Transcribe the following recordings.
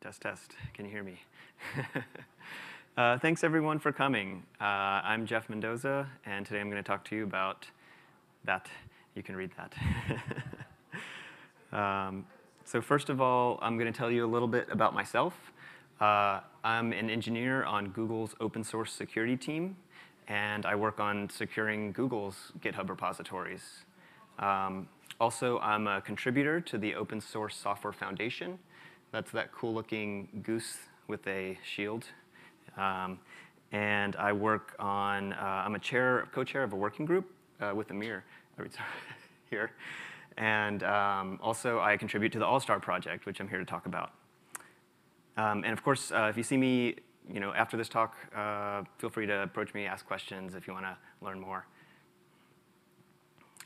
Test, test. Can you hear me? uh, thanks everyone for coming. Uh, I'm Jeff Mendoza, and today I'm going to talk to you about that. You can read that. um, so first of all, I'm going to tell you a little bit about myself. Uh, I'm an engineer on Google's open source security team, and I work on securing Google's GitHub repositories. Um, also, I'm a contributor to the Open Source Software Foundation, that's that cool looking goose with a shield. Um, and I work on, uh, I'm a chair, co-chair of a working group uh, with Amir here. And um, also I contribute to the Allstar Project, which I'm here to talk about. Um, and of course, uh, if you see me you know, after this talk, uh, feel free to approach me, ask questions if you want to learn more.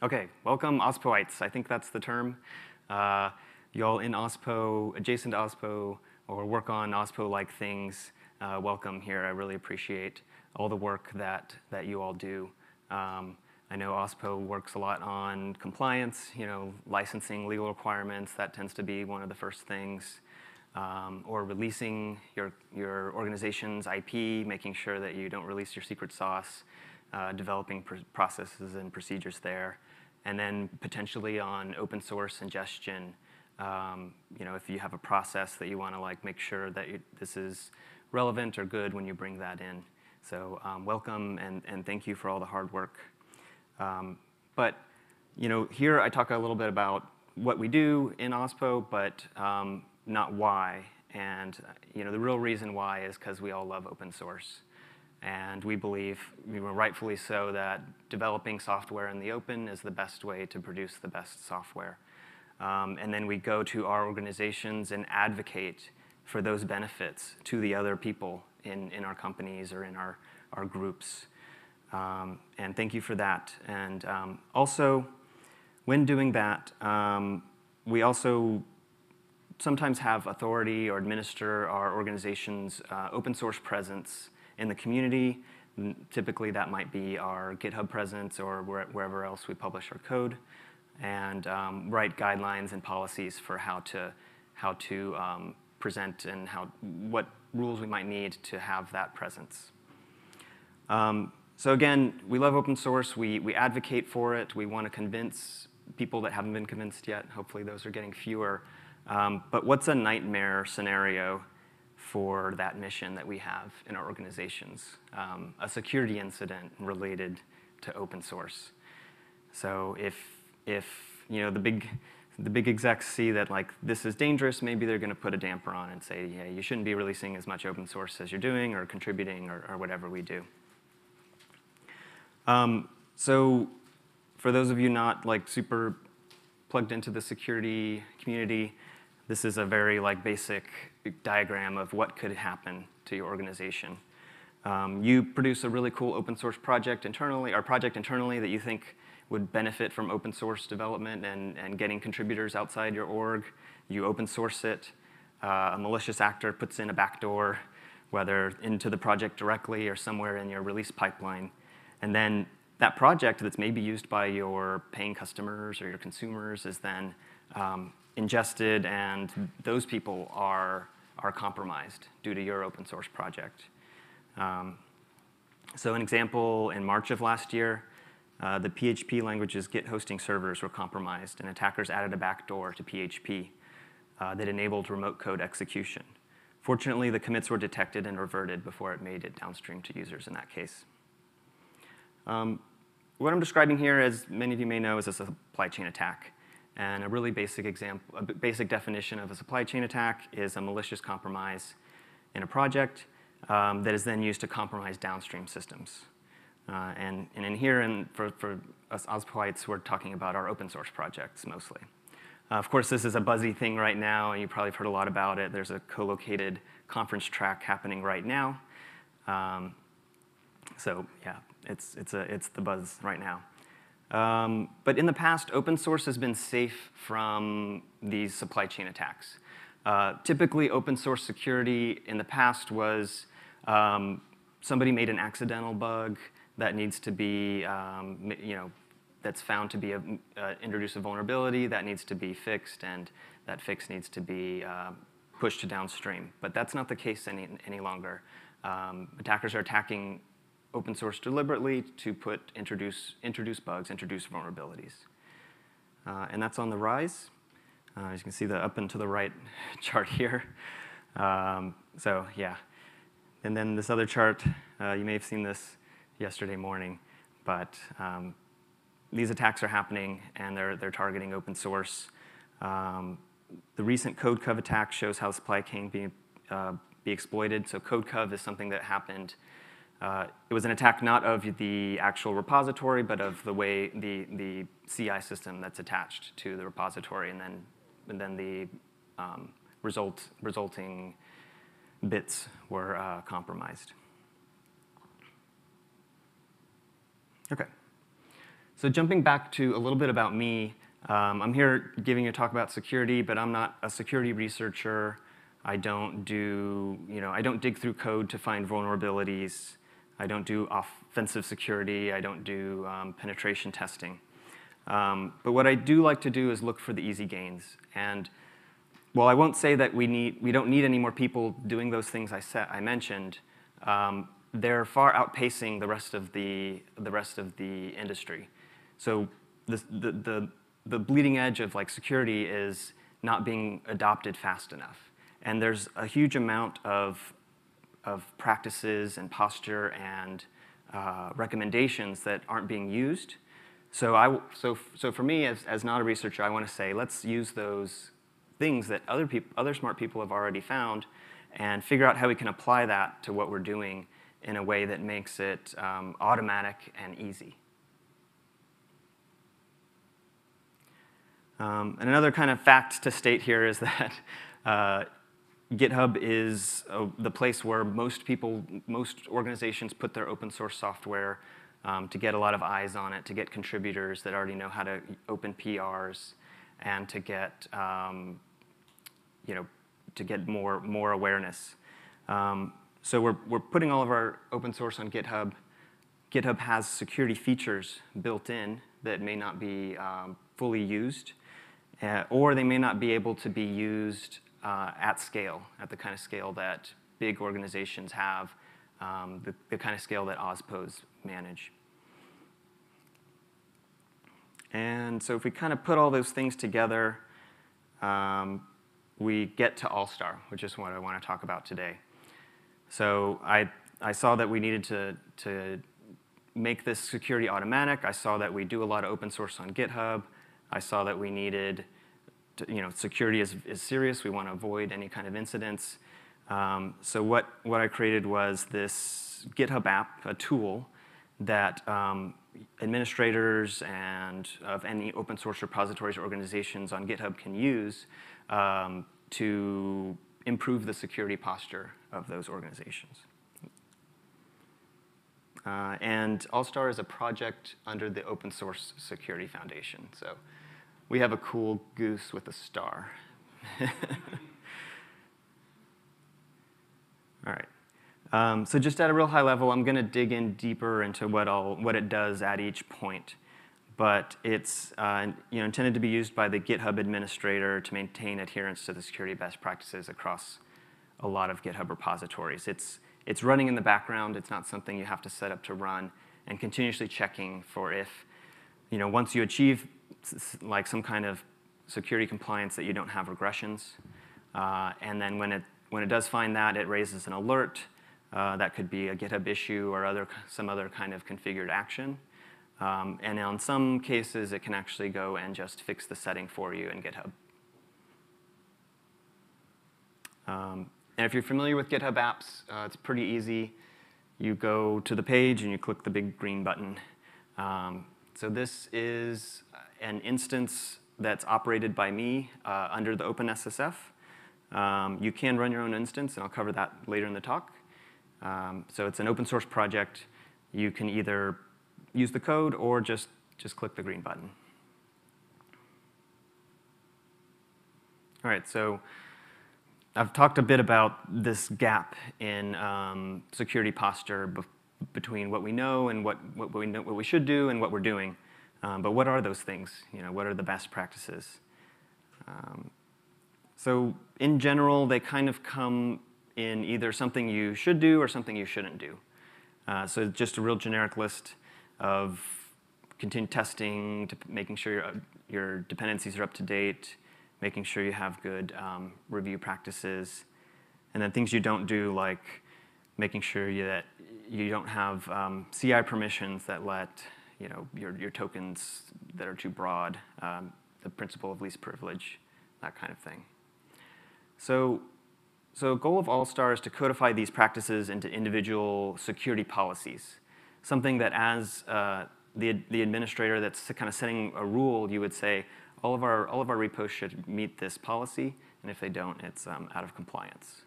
Okay, welcome OSPOites. I think that's the term. Y'all in OSPO, adjacent to OSPO, or work on OSPO-like things, uh, welcome here. I really appreciate all the work that, that you all do. Um, I know OSPO works a lot on compliance, you know, licensing, legal requirements. That tends to be one of the first things. Um, or releasing your, your organization's IP, making sure that you don't release your secret sauce, uh, developing pr processes and procedures there. And then potentially on open source ingestion, um, you know, if you have a process that you want to like make sure that you, this is relevant or good when you bring that in. So um, welcome and, and thank you for all the hard work. Um, but you know, here I talk a little bit about what we do in OSPO, but um, not why. And you know, the real reason why is because we all love open source. And we believe, rightfully so, that developing software in the open is the best way to produce the best software. Um, and then we go to our organizations and advocate for those benefits to the other people in, in our companies or in our, our groups. Um, and thank you for that. And um, also, when doing that, um, we also sometimes have authority or administer our organization's uh, open source presence in the community. Typically, that might be our GitHub presence or wherever else we publish our code and um, write guidelines and policies for how to, how to um, present and how, what rules we might need to have that presence. Um, so again, we love open source. We, we advocate for it. We want to convince people that haven't been convinced yet. Hopefully those are getting fewer. Um, but what's a nightmare scenario for that mission that we have in our organizations? Um, a security incident related to open source. So if if you know the big the big execs see that like this is dangerous, maybe they're going to put a damper on and say, yeah, you shouldn't be releasing as much open source as you're doing or contributing or, or whatever we do. Um, so for those of you not like super plugged into the security community, this is a very like basic diagram of what could happen to your organization. Um, you produce a really cool open source project internally, or project internally that you think would benefit from open source development and, and getting contributors outside your org. You open source it. Uh, a malicious actor puts in a backdoor, whether into the project directly or somewhere in your release pipeline. And then that project that's maybe used by your paying customers or your consumers is then um, ingested and those people are, are compromised due to your open source project. Um, so an example, in March of last year, uh, the PHP language's Git hosting servers were compromised, and attackers added a backdoor to PHP uh, that enabled remote code execution. Fortunately, the commits were detected and reverted before it made it downstream to users in that case. Um, what I'm describing here, as many of you may know, is a supply chain attack. And a really basic example, a basic definition of a supply chain attack is a malicious compromise in a project um, that is then used to compromise downstream systems. Uh, and, and in here, and for, for us OSPOites, we're talking about our open source projects mostly. Uh, of course, this is a buzzy thing right now, and you probably have heard a lot about it. There's a co-located conference track happening right now. Um, so yeah, it's, it's, a, it's the buzz right now. Um, but in the past, open source has been safe from these supply chain attacks. Uh, typically, open source security in the past was um, somebody made an accidental bug, that needs to be, um, you know, that's found to be a, uh, introduce a vulnerability that needs to be fixed, and that fix needs to be uh, pushed to downstream. But that's not the case any, any longer. Um, attackers are attacking open source deliberately to put introduce, introduce bugs, introduce vulnerabilities. Uh, and that's on the rise. Uh, as you can see the up and to the right chart here. Um, so yeah. And then this other chart, uh, you may have seen this yesterday morning, but um, these attacks are happening and they're, they're targeting open source. Um, the recent CodeCov attack shows how supply chain be, uh, be exploited. So CodeCov is something that happened. Uh, it was an attack not of the actual repository, but of the way the, the CI system that's attached to the repository, and then, and then the um, result, resulting bits were uh, compromised. Okay. So jumping back to a little bit about me, um, I'm here giving a talk about security, but I'm not a security researcher. I don't do, you know, I don't dig through code to find vulnerabilities. I don't do offensive security. I don't do um, penetration testing. Um, but what I do like to do is look for the easy gains. And while I won't say that we, need, we don't need any more people doing those things I, set, I mentioned, um, they're far outpacing the rest of the, the, rest of the industry. So the, the, the, the bleeding edge of like security is not being adopted fast enough. And there's a huge amount of, of practices and posture and uh, recommendations that aren't being used. So, I, so, so for me, as, as not a researcher, I want to say, let's use those things that other, people, other smart people have already found and figure out how we can apply that to what we're doing in a way that makes it um, automatic and easy. Um, and another kind of fact to state here is that uh, GitHub is uh, the place where most people, most organizations put their open source software um, to get a lot of eyes on it, to get contributors that already know how to open PRs, and to get, um, you know, to get more, more awareness. Um, so we're, we're putting all of our open source on GitHub. GitHub has security features built in that may not be um, fully used, uh, or they may not be able to be used uh, at scale, at the kind of scale that big organizations have, um, the, the kind of scale that OSPOs manage. And so if we kind of put all those things together, um, we get to Allstar, which is what I want to talk about today. So I, I saw that we needed to, to make this security automatic. I saw that we do a lot of open source on GitHub. I saw that we needed, to, you know, security is, is serious. We want to avoid any kind of incidents. Um, so what, what I created was this GitHub app, a tool that um, administrators and of any open source repositories or organizations on GitHub can use um, to improve the security posture of those organizations. Uh, and Allstar is a project under the Open Source Security Foundation. So we have a cool goose with a star. All right. Um, so just at a real high level, I'm going to dig in deeper into what, I'll, what it does at each point. But it's uh, you know, intended to be used by the GitHub administrator to maintain adherence to the security best practices across a lot of GitHub repositories. It's, it's running in the background. It's not something you have to set up to run and continuously checking for if, you know, once you achieve like some kind of security compliance that you don't have regressions. Uh, and then when it, when it does find that, it raises an alert uh, that could be a GitHub issue or other, some other kind of configured action. Um, and in some cases, it can actually go and just fix the setting for you in GitHub. Um, and if you're familiar with GitHub apps, uh, it's pretty easy. You go to the page and you click the big green button. Um, so this is an instance that's operated by me uh, under the OpenSSF. Um, you can run your own instance, and I'll cover that later in the talk. Um, so it's an open source project. You can either use the code or just, just click the green button. All right, so I've talked a bit about this gap in um, security posture between what we know and what, what, we know, what we should do and what we're doing. Um, but what are those things? You know, what are the best practices? Um, so in general, they kind of come in either something you should do or something you shouldn't do. Uh, so just a real generic list of continued testing, to making sure your, your dependencies are up to date, making sure you have good um, review practices, and then things you don't do like making sure you, that you don't have um, CI permissions that let you know, your, your tokens that are too broad, um, the principle of least privilege, that kind of thing. So, so goal of Allstar is to codify these practices into individual security policies, something that as uh, the, the administrator that's kind of setting a rule, you would say, all of our, all of our repos should meet this policy, and if they don't, it's um, out of compliance.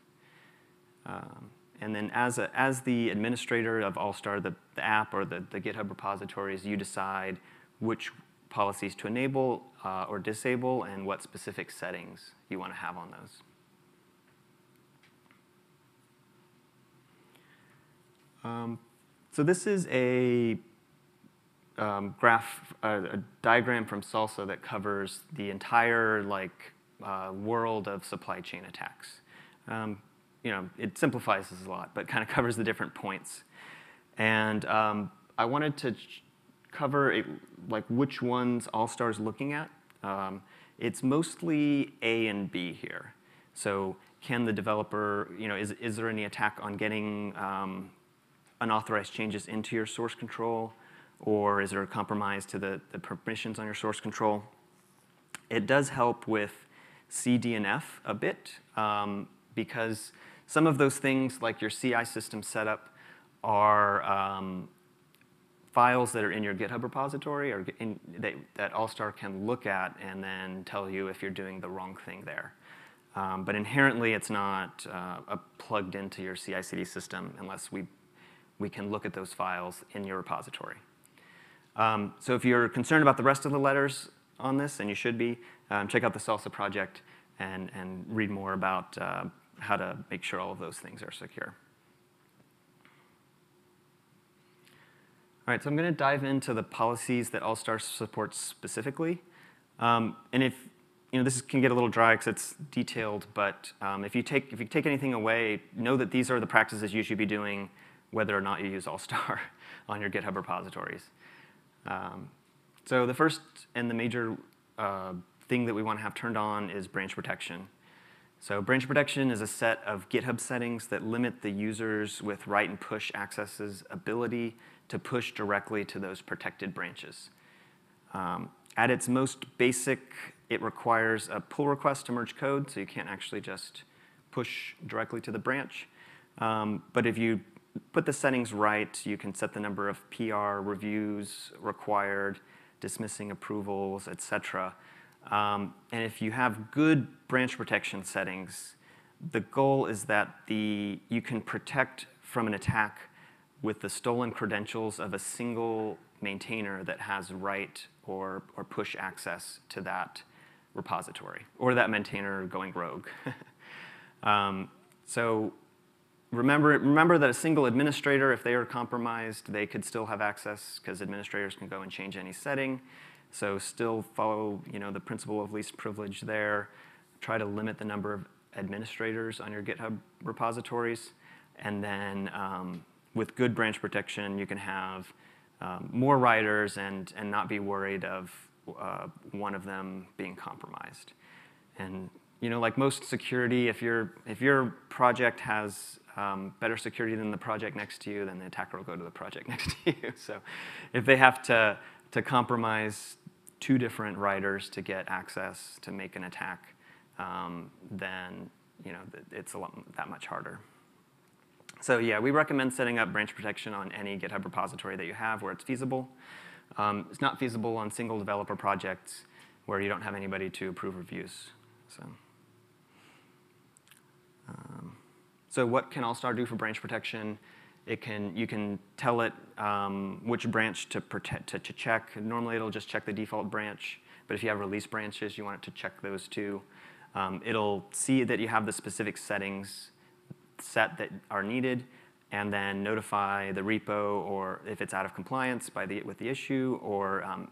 Um, and then as, a, as the administrator of Allstar, the, the app or the, the GitHub repositories, you decide which policies to enable uh, or disable and what specific settings you want to have on those. Um, so this is a um, graph, uh, a diagram from SLSA that covers the entire like uh, world of supply chain attacks. Um, you know, it simplifies this a lot, but kind of covers the different points. And um, I wanted to cover a, like which ones Allstar's looking at. Um, it's mostly A and B here. So can the developer, you know, is, is there any attack on getting um, unauthorized changes into your source control? Or is there a compromise to the, the permissions on your source control? It does help with CDNF a bit um, because some of those things, like your CI system setup, are um, files that are in your GitHub repository or in, that, that Allstar can look at and then tell you if you're doing the wrong thing there. Um, but inherently, it's not uh, plugged into your CI/CD system unless we, we can look at those files in your repository. Um, so if you're concerned about the rest of the letters on this, and you should be, um, check out the SLSA project and, and read more about uh, how to make sure all of those things are secure. All right, so I'm going to dive into the policies that Allstar supports specifically. Um, and if, you know, this can get a little dry because it's detailed, but um, if, you take, if you take anything away, know that these are the practices you should be doing whether or not you use Allstar on your GitHub repositories. Um, so the first and the major uh, thing that we want to have turned on is branch protection. So branch protection is a set of GitHub settings that limit the users with write and push accesses ability to push directly to those protected branches. Um, at its most basic, it requires a pull request to merge code, so you can't actually just push directly to the branch. Um, but if you put the settings right, you can set the number of PR reviews required, dismissing approvals, etc. Um, and if you have good branch protection settings, the goal is that the, you can protect from an attack with the stolen credentials of a single maintainer that has write or, or push access to that repository, or that maintainer going rogue. um, so remember, remember that a single administrator, if they are compromised, they could still have access because administrators can go and change any setting. So still follow you know, the principle of least privilege there. Try to limit the number of administrators on your GitHub repositories. And then um, with good branch protection, you can have um, more writers and, and not be worried of uh, one of them being compromised. And you know, like most security, if, your if your project has um, better security than the project next to you, then the attacker will go to the project next to you. So if they have to, to compromise two different writers to get access to make an attack, um, then you know, it's a lot, that much harder. So yeah, we recommend setting up branch protection on any GitHub repository that you have where it's feasible. Um, it's not feasible on single developer projects where you don't have anybody to approve reviews. So. Um, so what can Allstar do for branch protection? It can, you can tell it um, which branch to, protect, to, to check. Normally it'll just check the default branch, but if you have release branches, you want it to check those too. Um, it'll see that you have the specific settings set that are needed, and then notify the repo or if it's out of compliance by the, with the issue, or um,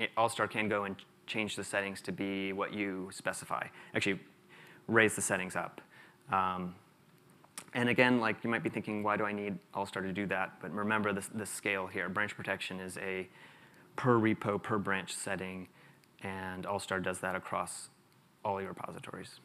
it, Allstar can go and change the settings to be what you specify. Actually, raise the settings up. Um, and again, like you might be thinking, why do I need Allstar to do that? But remember the, the scale here. Branch protection is a per repo, per branch setting, and Allstar does that across all your repositories.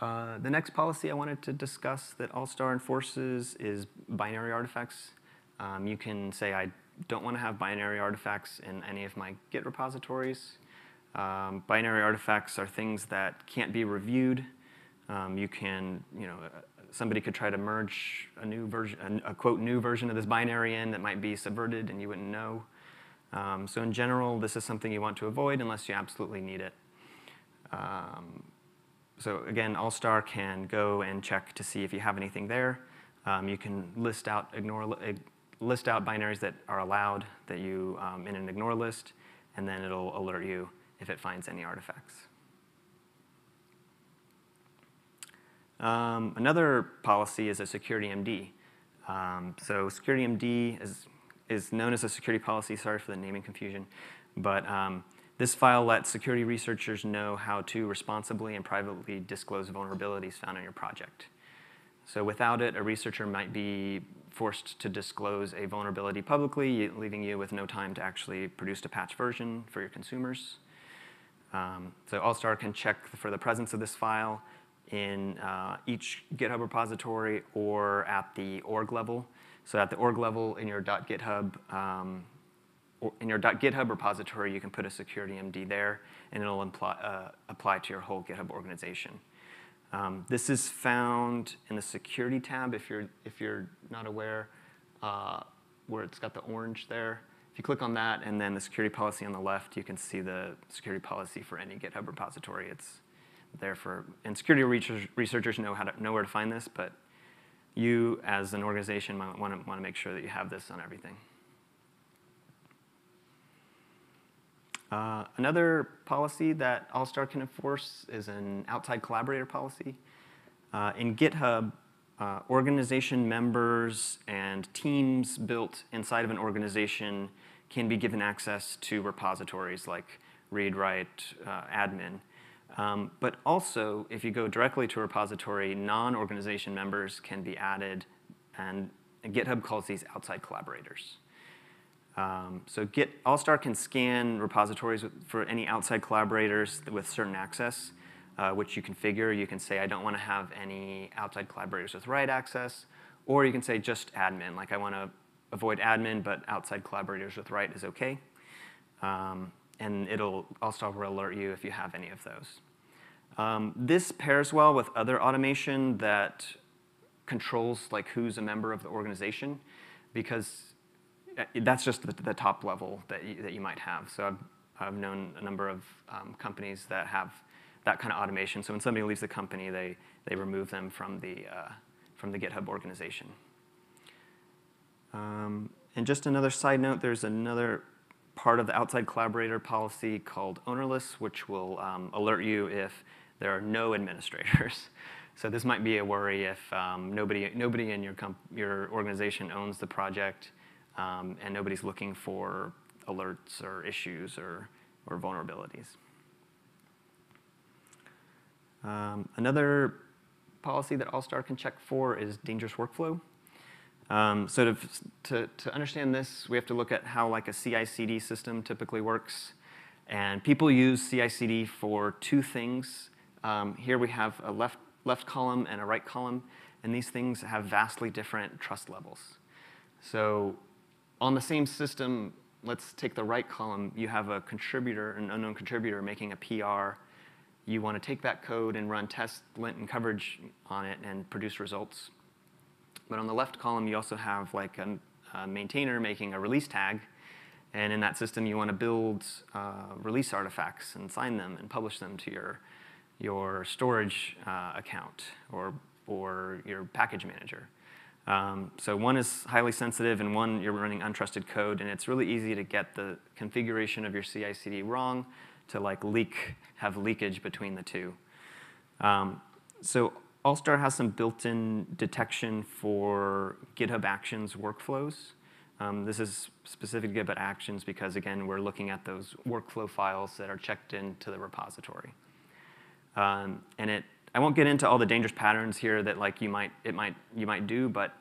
Uh, the next policy I wanted to discuss that Allstar enforces is binary artifacts. Um, you can say, I don't want to have binary artifacts in any of my Git repositories. Um, binary artifacts are things that can't be reviewed. Um, you can, you know, uh, somebody could try to merge a new version, a, a, quote new version of this binary in that might be subverted and you wouldn't know. Um, so in general, this is something you want to avoid unless you absolutely need it. Um, so again, Allstar can go and check to see if you have anything there. Um, you can list out ignore list out binaries that are allowed that you um, in an ignore list, and then it'll alert you if it finds any artifacts. Um, another policy is a security MD. Um, so security MD is, is known as a security policy. Sorry for the naming confusion. But um, this file lets security researchers know how to responsibly and privately disclose vulnerabilities found in your project. So without it, a researcher might be forced to disclose a vulnerability publicly, leaving you with no time to actually produce a patch version for your consumers. Um, so Allstar can check for the presence of this file in uh, each GitHub repository or at the org level. So at the org level in your .github um, in your .github repository, you can put a security MD there, and it'll uh, apply to your whole GitHub organization. Um, this is found in the security tab if you're, if you're not aware, uh, where it's got the orange there. If you click on that and then the security policy on the left, you can see the security policy for any GitHub repository. It's there for, and security researchers know, how to, know where to find this, but you as an organization might want to, want to make sure that you have this on everything. Uh, another policy that Allstar can enforce is an outside collaborator policy. Uh, in GitHub, uh, organization members and teams built inside of an organization can be given access to repositories like read, write, uh, admin. Um, but also, if you go directly to a repository, non-organization members can be added, and, and GitHub calls these outside collaborators. Um, so Git Allstar can scan repositories with, for any outside collaborators with certain access, uh, which you configure. You can say, I don't want to have any outside collaborators with write access, or you can say just admin, like I want to avoid admin, but outside collaborators with write is okay. Um, and it'll also alert you if you have any of those. Um, this pairs well with other automation that controls like who's a member of the organization, because uh, that's just the, the, top level that you, that you might have. So I've, I've known a number of um, companies that have that kind of automation. So when somebody leaves the company, they, they remove them from the, uh, from the GitHub organization. Um, and just another side note, there's another part of the outside collaborator policy called ownerless, which will um, alert you if there are no administrators. So this might be a worry if um, nobody, nobody in your, your organization owns the project um, and nobody's looking for alerts or issues or, or vulnerabilities. Um, another policy that Allstar can check for is dangerous workflow. Um, so to, to, to, understand this, we have to look at how like a CI/CD system typically works. And people use CI/CD for two things. Um, here we have a left, left column and a right column, and these things have vastly different trust levels. So on the same system, let's take the right column, you have a contributor, an unknown contributor making a PR. You want to take that code and run test, lint, and coverage on it and produce results. But on the left column, you also have like a, a maintainer making a release tag. And in that system, you want to build uh, release artifacts and sign them and publish them to your, your storage uh, account or, or your package manager. Um, so one is highly sensitive and one you're running untrusted code and it's really easy to get the configuration of your CI/CD wrong to like leak, have leakage between the two. Um, so Allstar has some built-in detection for GitHub Actions workflows. Um, this is specific to GitHub Actions because, again, we're looking at those workflow files that are checked into the repository. Um, and it, I won't get into all the dangerous patterns here that like you might, it might, you might do, but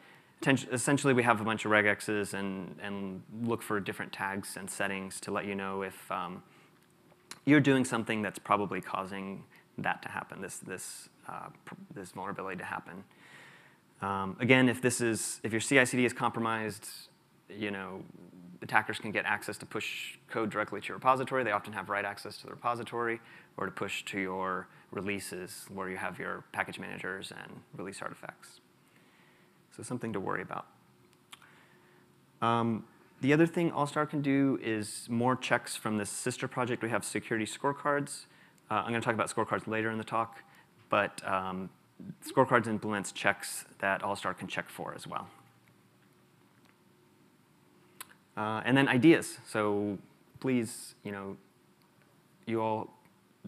essentially we have a bunch of regexes and, and look for different tags and settings to let you know if um, you're doing something that's probably causing that to happen, this, this, uh, this vulnerability to happen. Um, again, if this is, if your CI/CD is compromised, you know, attackers can get access to push code directly to your repository. They often have write access to the repository or to push to your releases where you have your package managers and release artifacts. So something to worry about. Um, the other thing Allstar can do is more checks from this sister project. We have security scorecards. Uh, I'm going to talk about scorecards later in the talk, but um, scorecards implements checks that Allstar can check for as well. Uh, and then ideas. So please, you know, you all,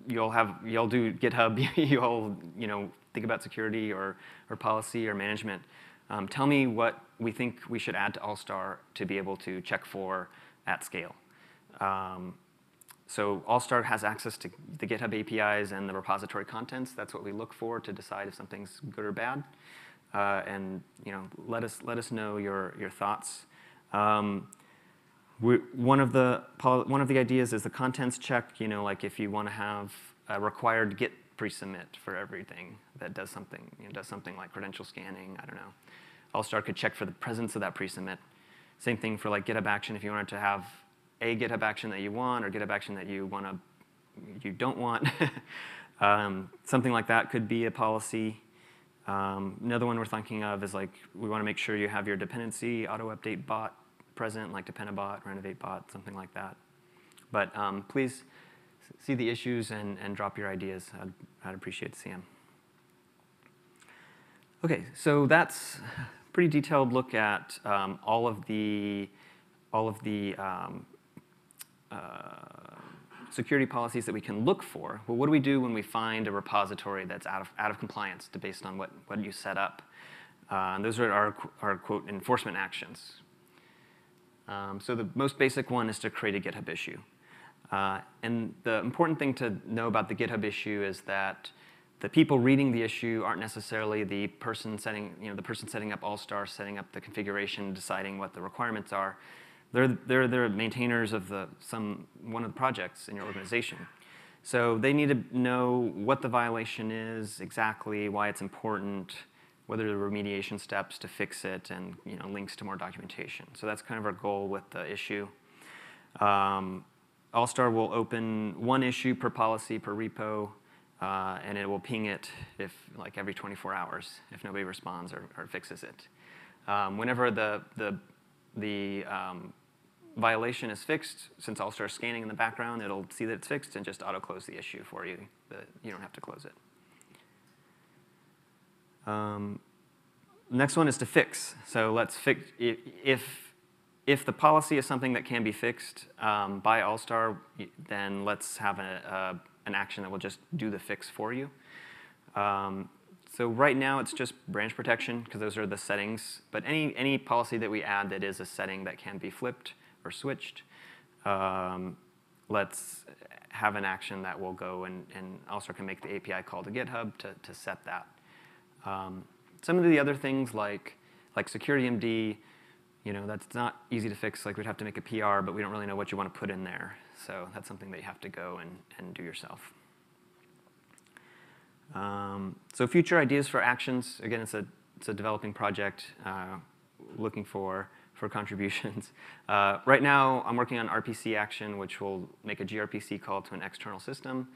you all have, you all do GitHub. you all, you know, think about security or or policy or management. Um, tell me what we think we should add to Allstar to be able to check for at scale. Um, so Allstar has access to the GitHub APIs and the repository contents. That's what we look for to decide if something's good or bad. Uh, and you know, let us let us know your your thoughts. Um, we, one of the one of the ideas is the contents check. You know, like if you want to have a required Git pre-submit for everything that does something you know, does something like credential scanning. I don't know. Allstar could check for the presence of that pre-submit. Same thing for like GitHub Action. If you wanted to have a GitHub Action that you want or GitHub Action that you want to you don't want, um, something like that could be a policy. Um, another one we're thinking of is like we want to make sure you have your dependency auto update bot present, like Dependabot, Renovate bot, something like that. But um, please see the issues and, and drop your ideas. I'd, I'd appreciate to see them. Okay, so that's a pretty detailed look at um, all of the all of the um, uh, security policies that we can look for. Well, what do we do when we find a repository that's out of, out of compliance based on what, what you set up? Uh, and those are our, our, quote, enforcement actions. Um, so the most basic one is to create a GitHub issue. Uh, and the important thing to know about the GitHub issue is that the people reading the issue aren't necessarily the person setting, you know, the person setting up Allstar, setting up the configuration, deciding what the requirements are. They're, they're, they're maintainers of the, some, one of the projects in your organization. So they need to know what the violation is, exactly why it's important, are the remediation steps to fix it, and you know, links to more documentation. So that's kind of our goal with the issue. Um, Allstar will open one issue per policy per repo, uh, and it will ping it if like every 24 hours if nobody responds or, or fixes it. Um, whenever the the the um, violation is fixed, since Allstar is scanning in the background, it'll see that it's fixed and just auto close the issue for you. you don't have to close it. Um, next one is to fix. So let's fix, if, if the policy is something that can be fixed um, by Allstar, then let's have a, a, an action that will just do the fix for you. Um, so right now it's just branch protection because those are the settings. But any, any policy that we add that is a setting that can be flipped or switched, um, let's have an action that will go and, and Allstar can make the API call to GitHub to, to set that. Um, some of the other things like, like security MD, you know, that's not easy to fix. Like we'd have to make a PR, but we don't really know what you want to put in there. So that's something that you have to go and, and do yourself. Um, so future ideas for actions. Again, it's a, it's a developing project uh, looking for, for contributions. Uh, right now, I'm working on RPC action, which will make a gRPC call to an external system,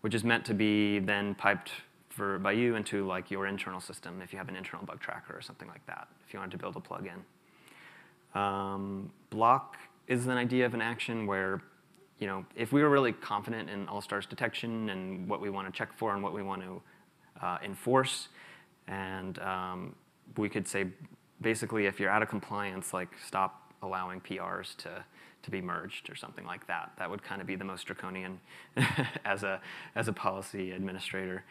which is meant to be then piped for, by you into like your internal system if you have an internal bug tracker or something like that, if you wanted to build a plugin. Um, block is an idea of an action where, you know, if we were really confident in Allstar's detection and what we want to check for and what we want to uh, enforce, and um, we could say, basically, if you're out of compliance, like stop allowing PRs to to be merged or something like that. That would kind of be the most draconian as a as a policy administrator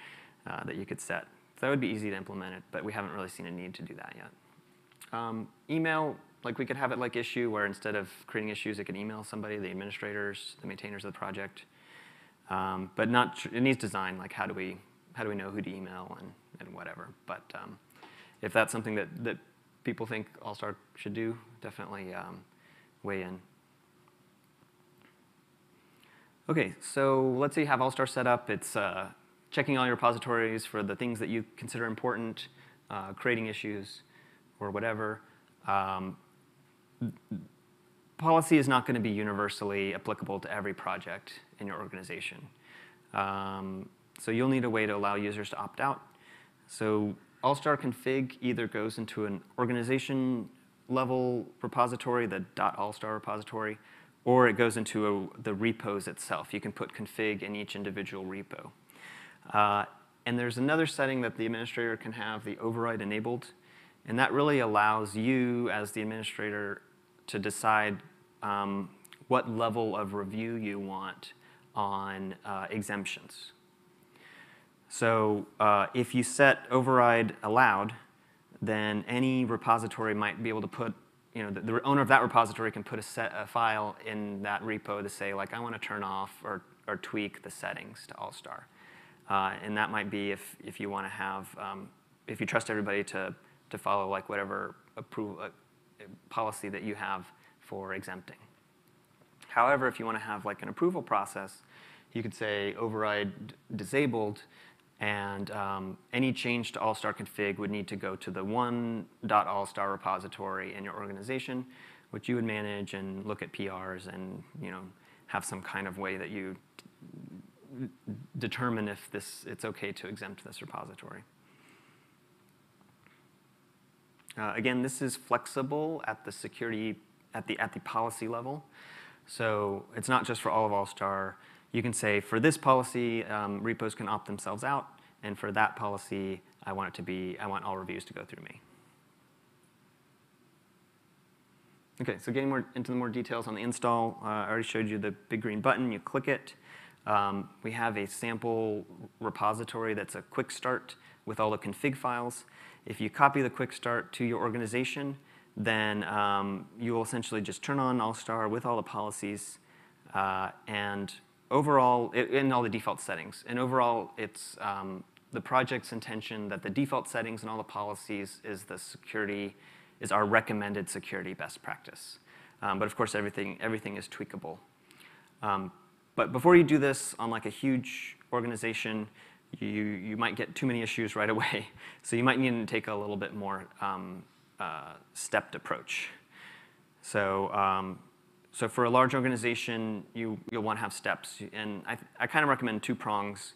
uh, that you could set. So that would be easy to implement it, but we haven't really seen a need to do that yet. Um, email, Like we could have it like issue where instead of creating issues, it can email somebody, the administrators, the maintainers of the project. Um, but not it needs design. Like how do we how do we know who to email and, and whatever. But um, if that's something that, that people think Allstar should do, definitely um, weigh in. Okay, so let's say you have Allstar set up. It's uh, checking all your repositories for the things that you consider important, uh, creating issues, or whatever. Um, policy is not going to be universally applicable to every project in your organization. Um, so you'll need a way to allow users to opt out. So Allstar config either goes into an organization level repository, the dot .allstar repository, or it goes into a, the repos itself. You can put config in each individual repo. Uh, and there's another setting that the administrator can have, the override enabled, and that really allows you as the administrator to decide um, what level of review you want on uh, exemptions. So uh, if you set override allowed, then any repository might be able to put, you know, the, the owner of that repository can put a, set, a file in that repo to say, like, I want to turn off or, or tweak the settings to Allstar. Uh, and that might be if, if you want to have, um, if you trust everybody to, to follow like whatever approval, uh, policy that you have for exempting. However, if you want to have like an approval process, you could say override disabled and um, any change to Allstar config would need to go to the one.allstar repository in your organization, which you would manage and look at PRs and you know have some kind of way that you determine if this it's okay to exempt this repository. Uh, again, this is flexible at the security at the at the policy level, so it's not just for all of Allstar you can say for this policy, um, repos can opt themselves out, and for that policy, I want it to be, I want all reviews to go through me. Okay, so getting more into the more details on the install, uh, I already showed you the big green button, you click it. Um, we have a sample repository that's a quick start with all the config files. If you copy the quick start to your organization, then um, you will essentially just turn on Allstar with all the policies uh, and overall, in all the default settings, and overall, it's um, the project's intention that the default settings and all the policies is the security, is our recommended security best practice. Um, but of course, everything, everything is tweakable. Um, but before you do this on like a huge organization, you, you might get too many issues right away. So you might need to take a little bit more um, uh, stepped approach. So um, so for a large organization, you, you'll want to have steps. And I, I kind of recommend two prongs.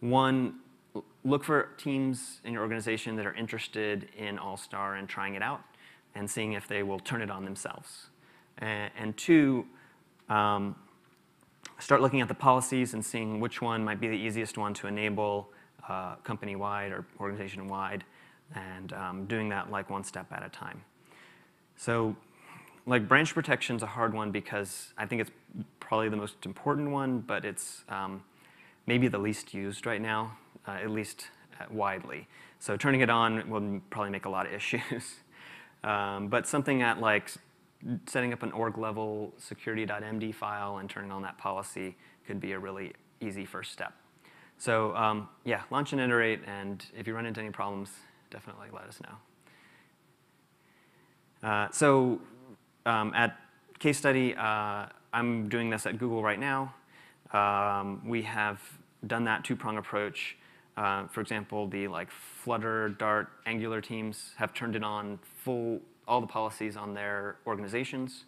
One, look for teams in your organization that are interested in Allstar and trying it out and seeing if they will turn it on themselves. And, and two, um, start looking at the policies and seeing which one might be the easiest one to enable uh, company-wide or organization-wide, and um, doing that like one step at a time. So like branch protection is a hard one because I think it's probably the most important one, but it's um, maybe the least used right now, uh, at least uh, widely. So turning it on will probably make a lot of issues. um, but something at like setting up an org level security.md file and turning on that policy could be a really easy first step. So um, yeah, launch and iterate, and if you run into any problems, definitely let us know. Uh, so um, at case study, uh, I'm doing this at Google right now. Um, we have done that two-prong approach. Uh, for example, the like Flutter, Dart, Angular teams have turned it on full, all the policies on their organizations.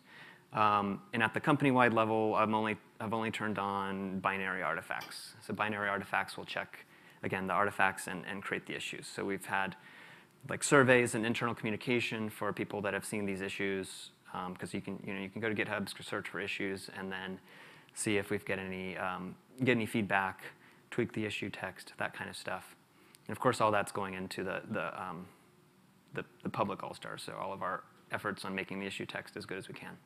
Um, and at the company-wide level, I'm only, I've only turned on binary artifacts. So binary artifacts will check, again, the artifacts and, and create the issues. So we've had like surveys and internal communication for people that have seen these issues because um, you can you know you can go to GitHub, search for issues, and then see if we've get any um, get any feedback, tweak the issue text, that kind of stuff. And of course, all that's going into the the um, the, the public all stars. So all of our efforts on making the issue text as good as we can.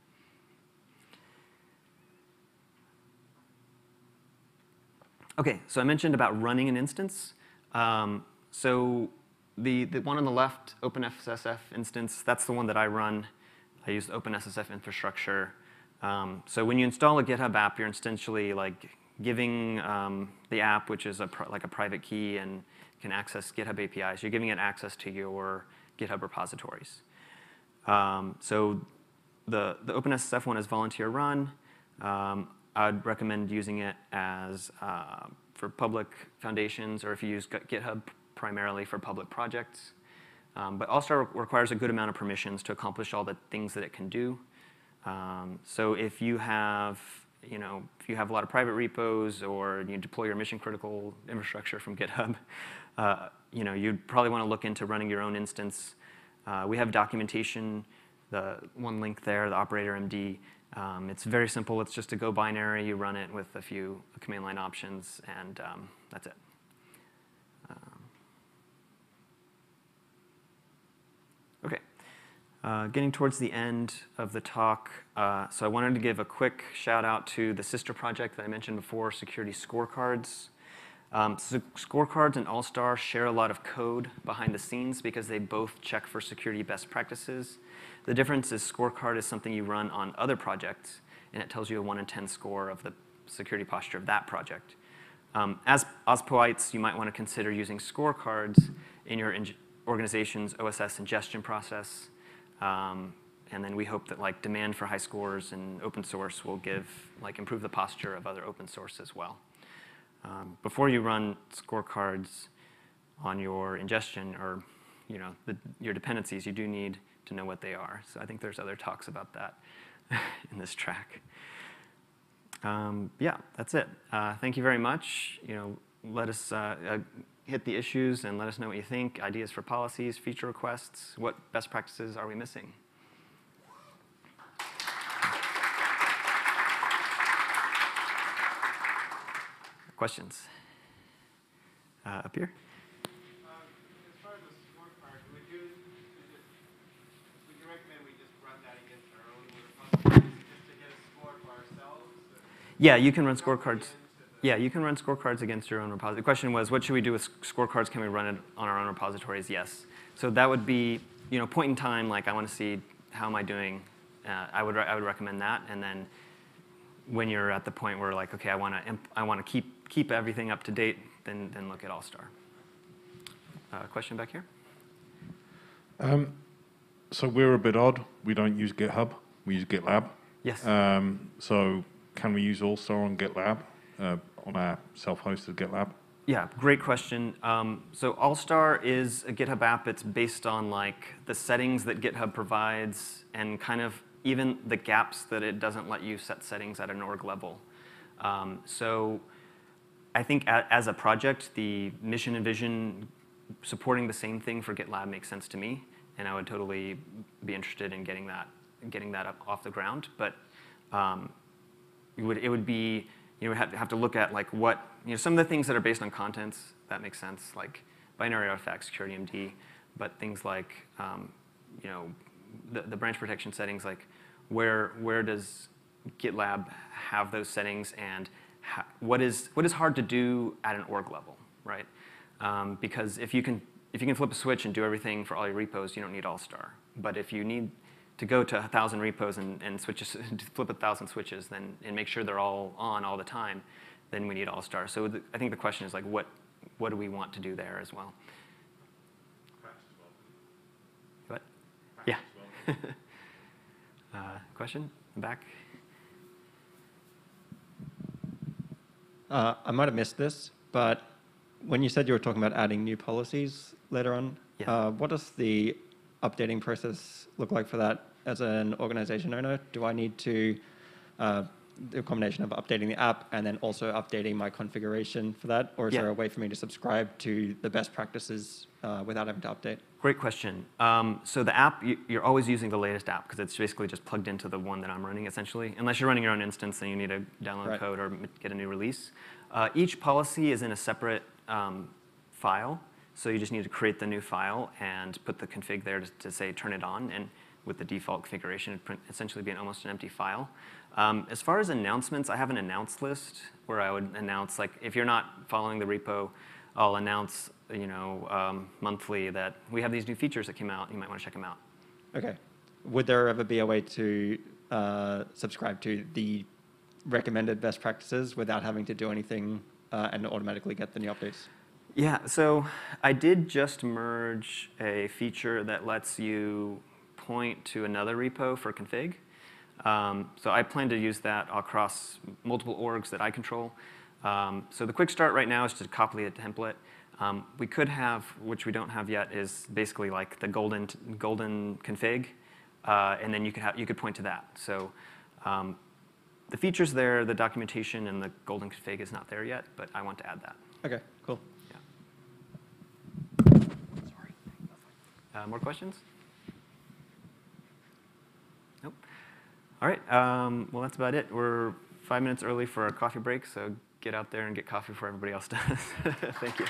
Okay, so I mentioned about running an instance. Um, so the, the one on the left, OpenSSF instance, that's the one that I run I use OpenSSF infrastructure. Um, so when you install a GitHub app, you're essentially like giving um, the app, which is a like a private key and can access GitHub APIs, you're giving it access to your GitHub repositories. Um, so the, the OpenSSF one is volunteer run. Um, I'd recommend using it as uh, for public foundations or if you use GitHub primarily for public projects. Um, but Allstar requires a good amount of permissions to accomplish all the things that it can do. Um, so if you have, you know, if you have a lot of private repos or you deploy your mission critical infrastructure from GitHub, uh, you know, you'd probably want to look into running your own instance. Uh, we have documentation, the one link there, the operator MD. Um, it's very simple. It's just a Go binary. You run it with a few command line options, and um, that's it. Um, okay. Uh, getting towards the end of the talk, uh, so I wanted to give a quick shout out to the sister project that I mentioned before, Security Scorecards. Um, so scorecards and Allstar share a lot of code behind the scenes because they both check for security best practices. The difference is scorecard is something you run on other projects, and it tells you a 1 in 10 score of the security posture of that project. Um, as OSPOites, you might want to consider using scorecards in your organization's OSS ingestion process. Um, and then we hope that like demand for high scores and open source will give like improve the posture of other open source as well. Um, before you run scorecards on your ingestion or you know, the, your dependencies, you do need to know what they are. So I think there's other talks about that in this track. Um, yeah, that's it. Uh, thank you very much. You know, let us uh, uh, hit the issues and let us know what you think, ideas for policies, feature requests, what best practices are we missing? Questions? Uh, up here? Yeah, you can run scorecards. Yeah, you can run scorecards against your own repository. The question was, what should we do with scorecards? Can we run it on our own repositories? Yes. So that would be, you know, point in time, like I want to see how am I doing. Uh, I would I would recommend that, and then when you're at the point where like, okay, I want to I want to keep keep everything up to date, then then look at Allstar. Uh, question back here. Um, so we're a bit odd. We don't use GitHub. We use GitLab. Yes. Um, so can we use Allstar on GitLab uh, on our self-hosted GitLab? Yeah, great question. Um, so Allstar is a GitHub app. It's based on like the settings that GitHub provides and kind of even the gaps that it doesn't let you set settings at an org level. Um, so I think as a project, the mission and vision supporting the same thing for GitLab makes sense to me, and I would totally be interested in getting that getting that up off the ground. But um, it would it would be you know have, have to look at like what you know some of the things that are based on contents that makes sense like binary artifact security MD, but things like um, you know the, the branch protection settings like where where does GitLab have those settings and what is what is hard to do at an org level, right? Um, because if you can if you can flip a switch and do everything for all your repos, you don't need Allstar. But if you need to go to a thousand repos and, and switches, flip a thousand switches, then and make sure they're all on all the time, then we need Allstar. So the, I think the question is like, what what do we want to do there as well? What? Yeah. uh, question? Back. Uh, I might have missed this, but when you said you were talking about adding new policies later on, yeah. uh, what does the updating process look like for that as an organization owner? Do I need to uh, the combination of updating the app and then also updating my configuration for that? Or is yeah. there a way for me to subscribe to the best practices uh, without having to update? Great question. Um, so the app, you, are always using the latest app because it's basically just plugged into the one that I'm running essentially. Unless you're running your own instance, then you need to download right. code or get a new release. Uh, each policy is in a separate um, file. So you just need to create the new file and put the config there to, to say turn it on. And with the default configuration, it would essentially be an, almost an empty file. Um, as far as announcements, I have an announce list where I would announce, like, if you're not following the repo, I'll announce, you know, um, monthly that we have these new features that came out. You might want to check them out. Okay. would there ever be a way to uh, subscribe to the recommended best practices without having to do anything uh, and automatically get the new updates? Yeah, so I did just merge a feature that lets you point to another repo for config. Um, so I plan to use that across multiple orgs that I control. Um, so the quick start right now is to copy a template. Um, we could have, which we don't have yet, is basically like the golden golden config, uh, and then you could have, you could point to that. So um, the features there, the documentation, and the golden config is not there yet, but I want to add that. Okay, cool. Yeah. Uh, more questions? All right. Um, well, that's about it. We're five minutes early for our coffee break, so get out there and get coffee before everybody else does. Thank you.